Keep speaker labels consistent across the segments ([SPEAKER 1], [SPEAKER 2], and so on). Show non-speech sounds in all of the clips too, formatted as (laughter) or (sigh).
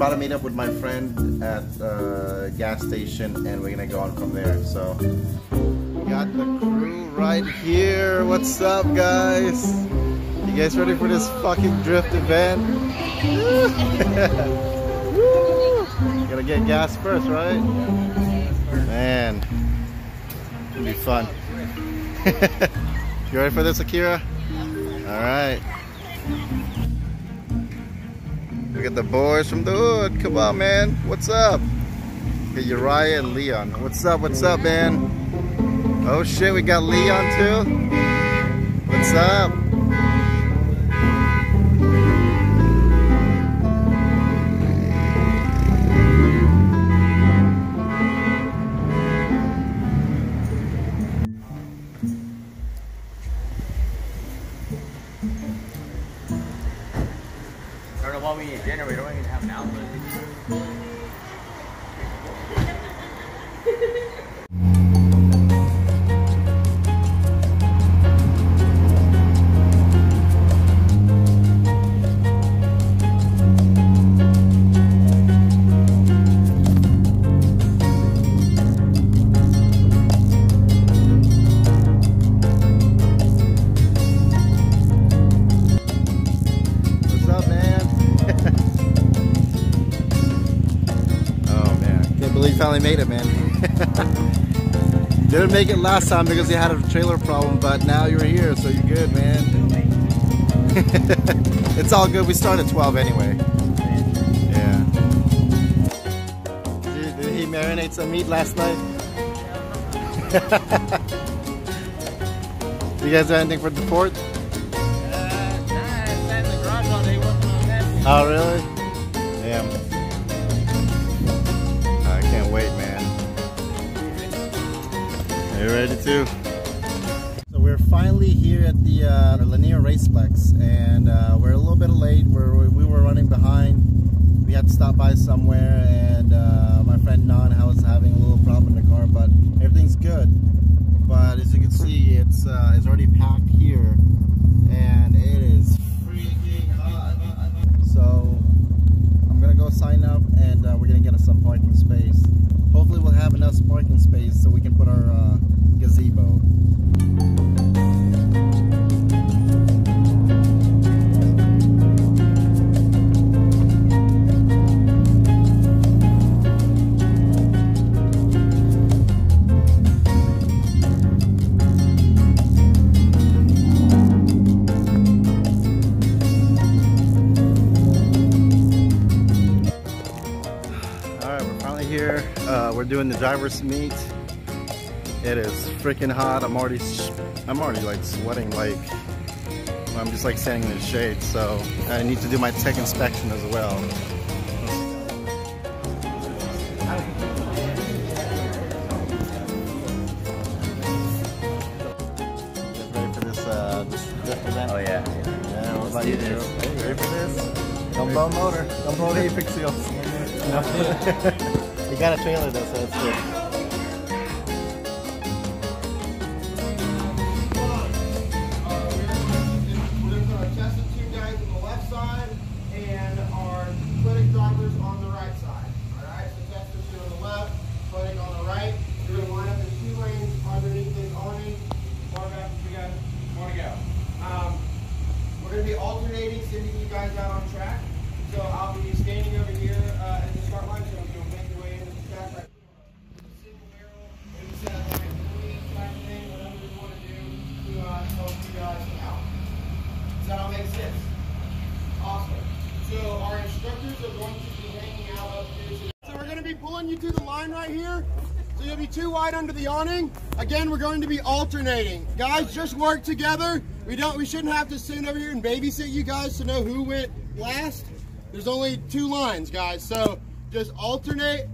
[SPEAKER 1] about to meet up with my friend at a gas station, and we're gonna go on from there. So got the crew right here. What's up, guys? You guys ready for this fucking drift event? (laughs) Gotta get gas first, right? Man, it'll be fun. (laughs) you ready for this, Akira? All right. Look at the boys from the hood. Come on, man. What's up? Get Uriah and Leon. What's up? What's up, man? Oh shit, we got Leon too. What's up?
[SPEAKER 2] Why we eat dinner. We don't even have an outlet.
[SPEAKER 1] Finally made it, man. (laughs) Didn't make it last time because you had a trailer problem, but now you're here, so you're good, man. (laughs) it's all good. We start at 12 anyway. Yeah. Did, did he marinate some meat last night? (laughs) you guys have anything for the port? Oh, really? Are you ready to? So we're finally here at the uh, Lanier Raceplex, and uh, we're a little bit late. We're, we were running behind. We had to stop by somewhere, and uh, my friend Nan was having a little problem in the car, but everything's good. But as you can see, it's uh, it's already packed here, and it is freaking hot. So I'm gonna go sign up, and uh, we're gonna get us some parking space. Hopefully, we'll have enough parking space so we can put our uh, gazebo. Here. Uh, we're doing the driver's meet. It is freaking hot. I'm already, I'm already like sweating. Like I'm just like standing in the shade. So I need to do my tech inspection as well. Guys ready for this, uh, this drift event?
[SPEAKER 2] Oh yeah.
[SPEAKER 1] Yeah, what about you?
[SPEAKER 2] this.
[SPEAKER 1] Hey, ready for this? Don't blow motor. Don't blow the apex seals. you got a trailer though, so it's good.
[SPEAKER 3] That all make sense? Awesome. So our instructors are going to be hanging out up here. today. So we're going to be pulling you to the line right here. So you'll be too wide under the awning. Again, we're going to be alternating. Guys, just work together. We don't. We shouldn't have to stand over here and babysit you guys to know who went last. There's only two lines, guys. So just alternate.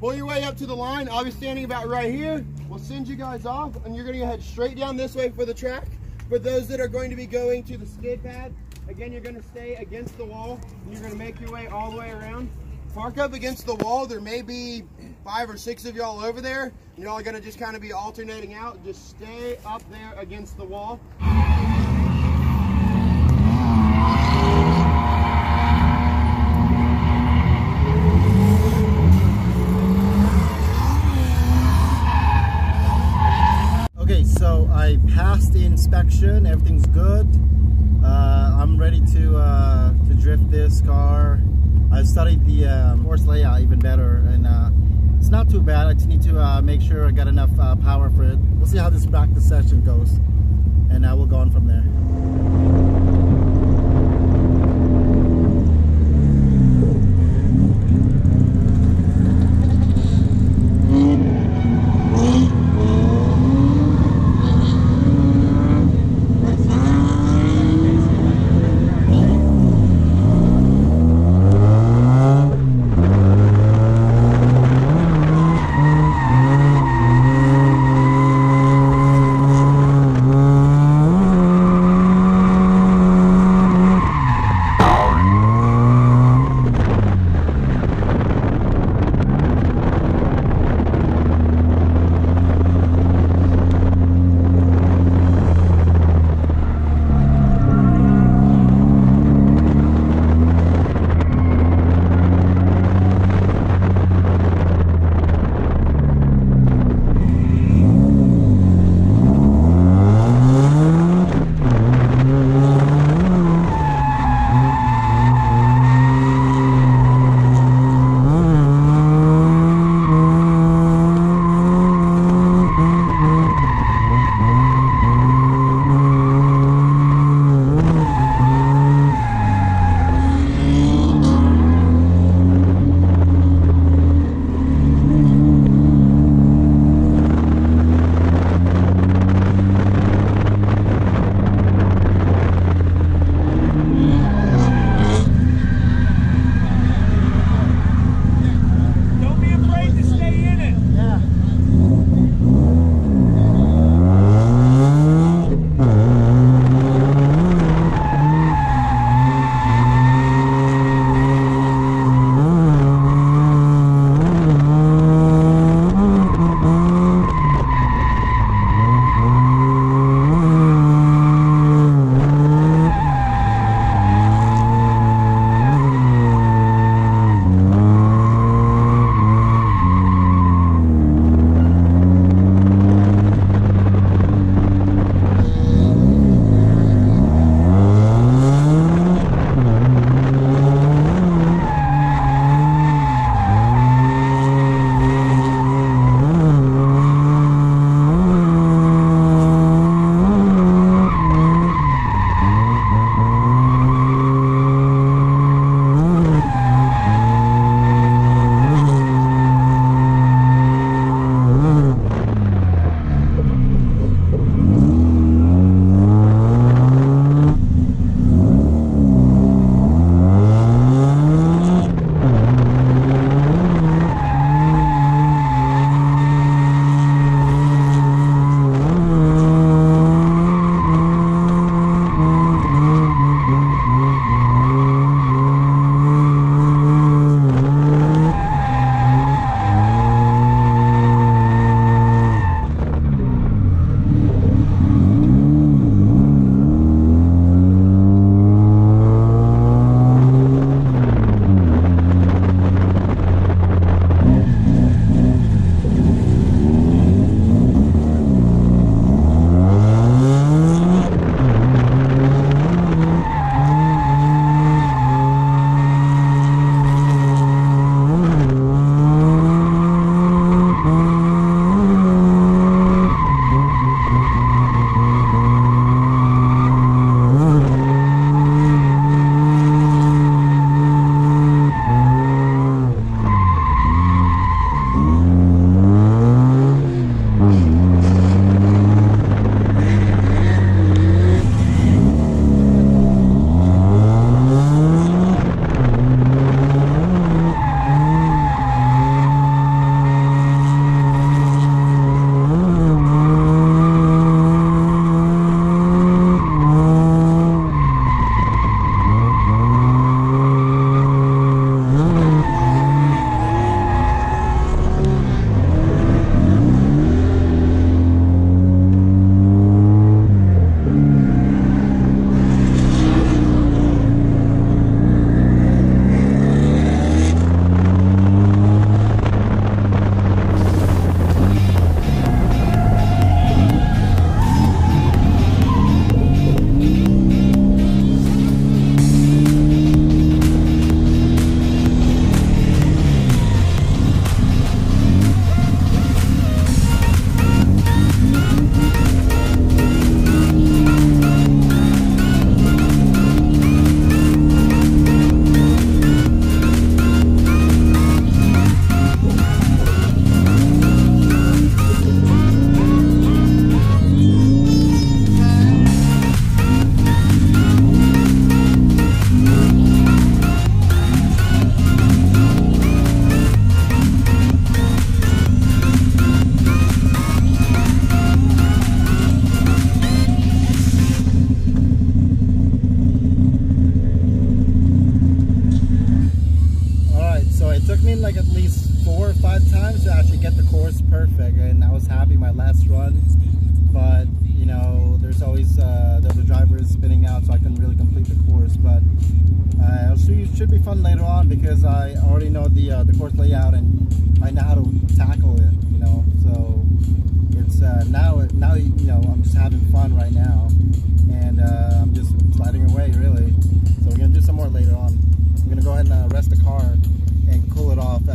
[SPEAKER 3] Pull your way up to the line. I'll be standing about right here. We'll send you guys off, and you're going to head straight down this way for the track. For those that are going to be going to the skid pad, again, you're going to stay against the wall, and you're going to make your way all the way around. Park up against the wall. There may be five or six of y'all over there, and y'all are gonna just kind of be alternating out. Just stay up there against the wall.
[SPEAKER 1] Okay, so I passed the inspection. Everything's good. Uh, I'm ready to uh, to drift this car. I studied the um, course layout even better, and uh, it's not too bad. I just need to uh, make sure I got enough uh, power for it. We'll see how this practice session goes, and uh, we'll go on from there.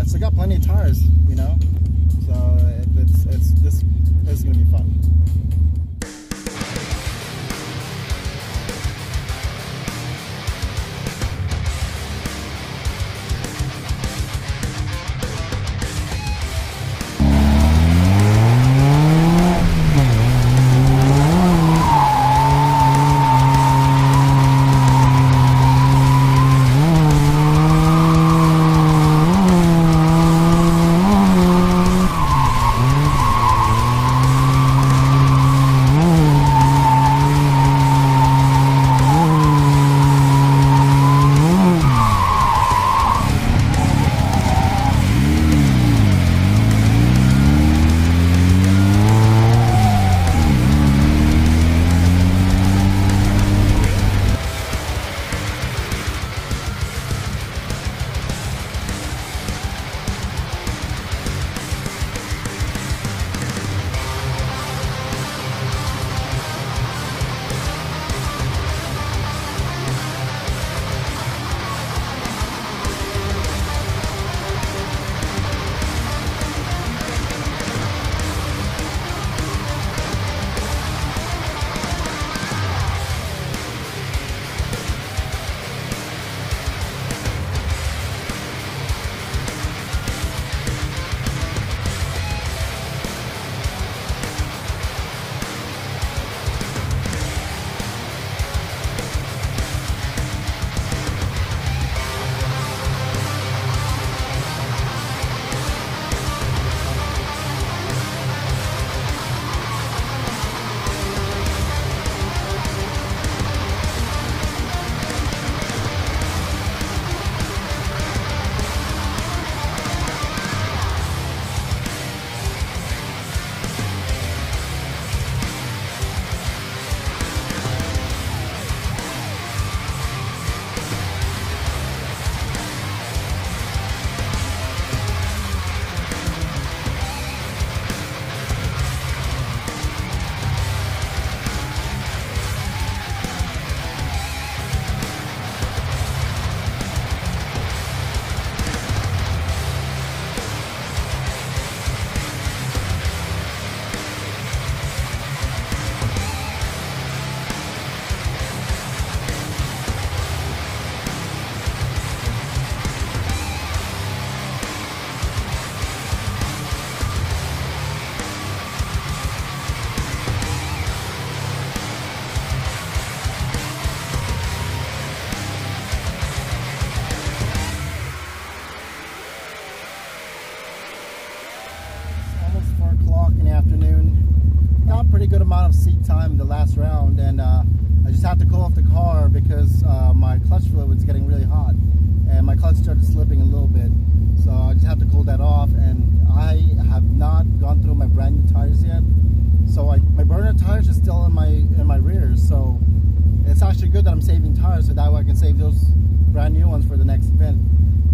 [SPEAKER 1] I still got plenty of tires, you know. So it, it's it's this is gonna be fun. That I'm saving tires, so that way I can save those brand new ones for the next event.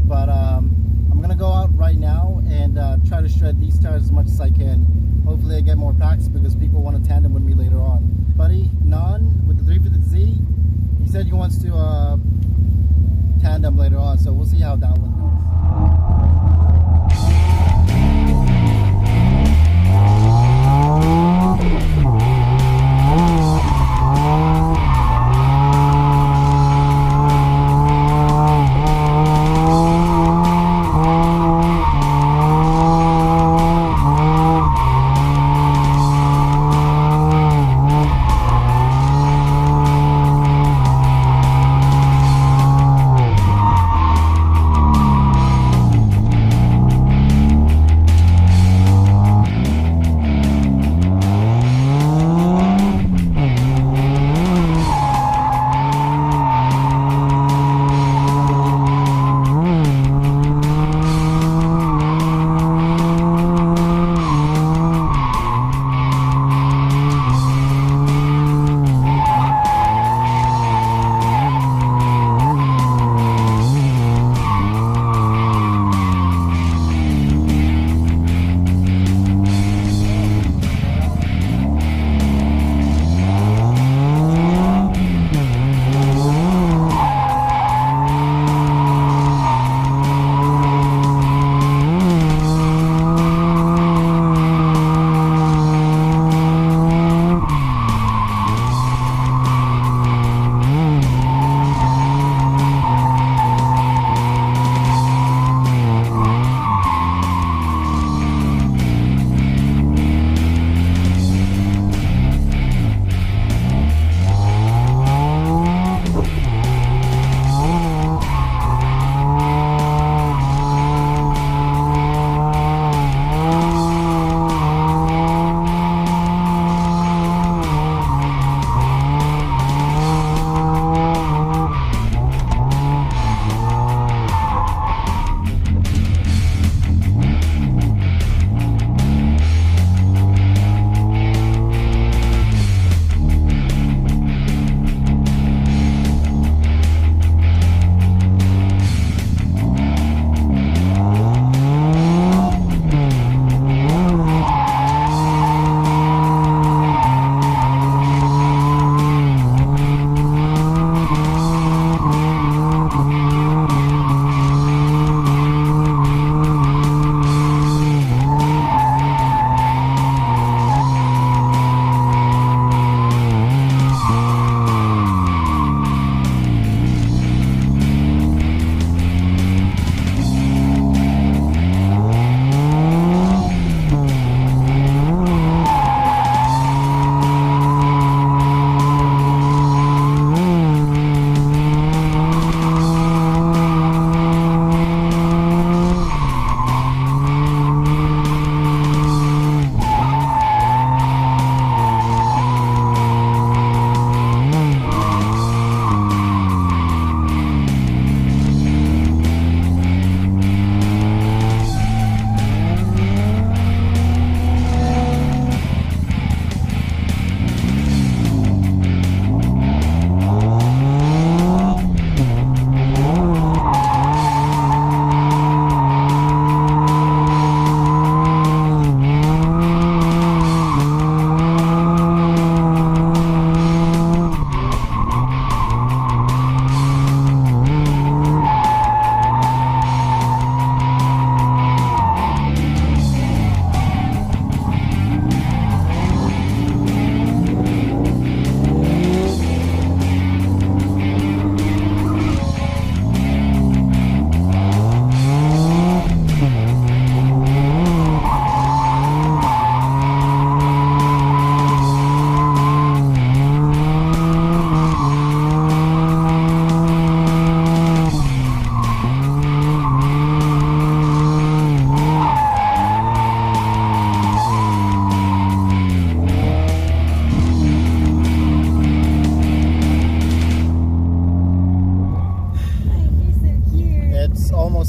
[SPEAKER 1] But um, I'm gonna go out right now and uh, try to shred these tires as much as I can. Hopefully I get more practice because people want to tandem with me later on. Buddy, Non, with the 350Z, he said he wants to uh, tandem later on, so we'll see how that one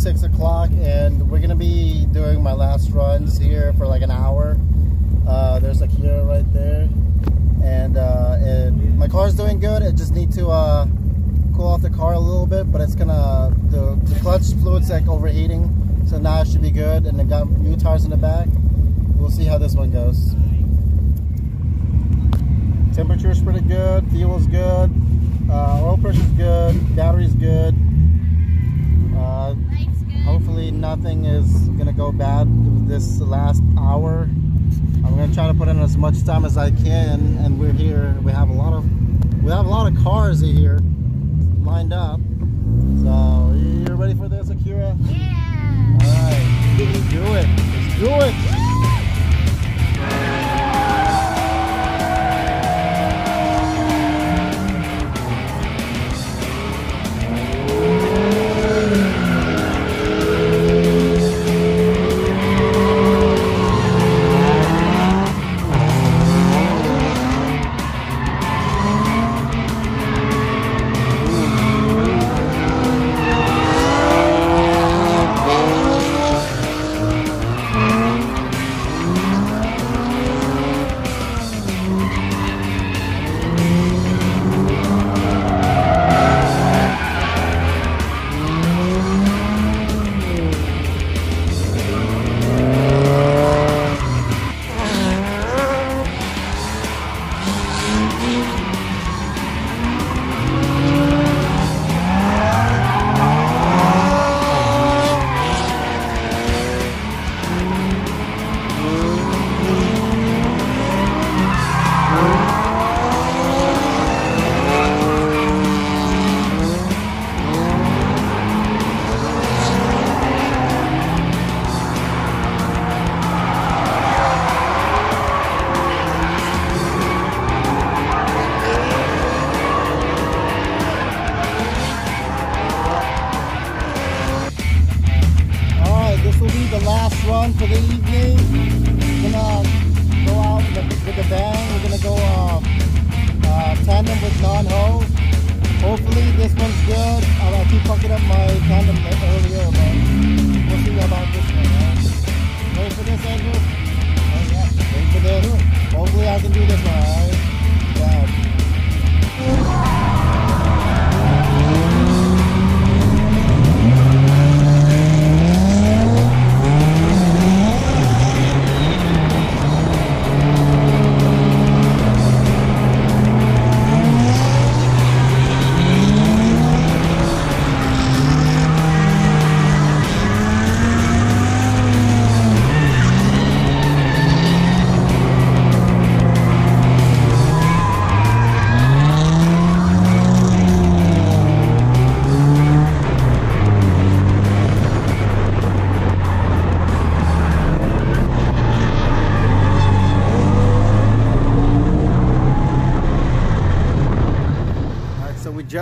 [SPEAKER 1] six o'clock, and we're gonna be doing my last runs here for like an hour. Uh, there's like here right there, and uh, it, my car's doing good. I just need to uh, cool off the car a little bit, but it's gonna the, the clutch fluid's like overheating, so now it should be good. And I got new tires in the back. We'll see how this one goes. Temperature's pretty good. Fuel's good. Uh, oil pressure's good. Battery's good. Uh, hopefully nothing is gonna go bad this last hour. I'm gonna try to put in as much time as I can, and we're here. We have a lot of we have a lot of cars here lined up. So you ready for this, Akira?
[SPEAKER 4] Yeah.
[SPEAKER 1] All right, let's do it. Let's do it.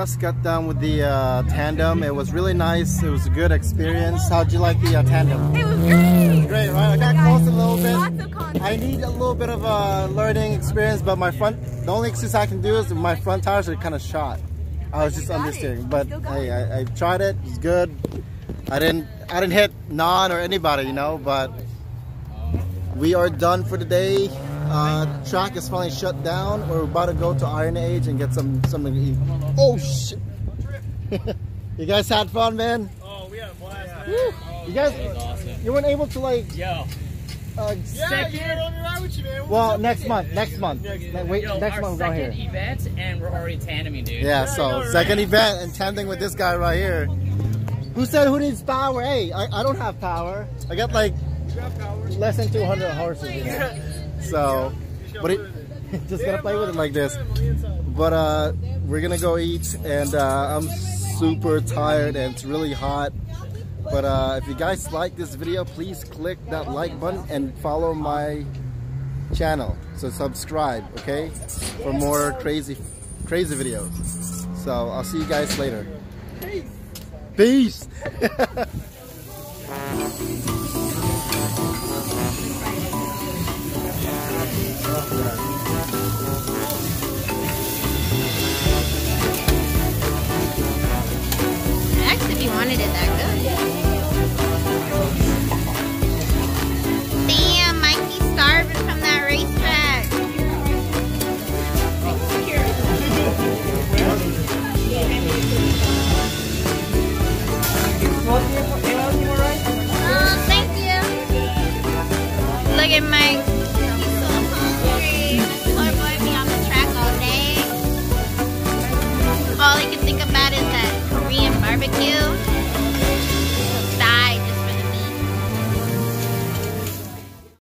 [SPEAKER 1] Just got done with the uh, tandem. It was really nice. It was a good experience. How'd you like the uh, tandem?
[SPEAKER 4] It was great.
[SPEAKER 1] Great, right? I got close a little bit.
[SPEAKER 4] Lots of content.
[SPEAKER 1] I need a little bit of a learning experience, but my front, the only excuse I can do is my front tires are kind of shot. I was just understeering, but hey. I, I tried it. It's good. I didn't, I didn't hit non or anybody, you know, but we are done for the day. Uh, track is finally shut down. We're about to go to Iron Age and get some something to eat. Oh shit! (laughs) you guys had fun, man.
[SPEAKER 2] Oh, we had a blast,
[SPEAKER 1] Woo. You guys, you weren't able to like.
[SPEAKER 2] Yo.
[SPEAKER 1] Uh,
[SPEAKER 2] Yeah, you know, let me ride with you, man.
[SPEAKER 1] Well,
[SPEAKER 2] up
[SPEAKER 1] next month. Next month. Ne- Wait,
[SPEAKER 5] Yo,
[SPEAKER 1] next month we're going
[SPEAKER 5] second event, and we're already tandeming, dude.
[SPEAKER 1] Yeah.
[SPEAKER 2] I
[SPEAKER 1] So
[SPEAKER 2] know, right?
[SPEAKER 1] second event and tandem with this guy right here. Who said who needs power? Hey, I, I don't have power. I got like
[SPEAKER 2] got
[SPEAKER 1] less than 200 horses. You know? So, but it, (laughs) just gonna play with it like this. But uh, we're gonna go eat, and uh, I'm super tired and it's really hot. But uh, if you guys like this video, please click that like button and follow my channel. So subscribe, okay, for more crazy, crazy videos. So I'll see you guys later. Peace.
[SPEAKER 4] Next, (laughs)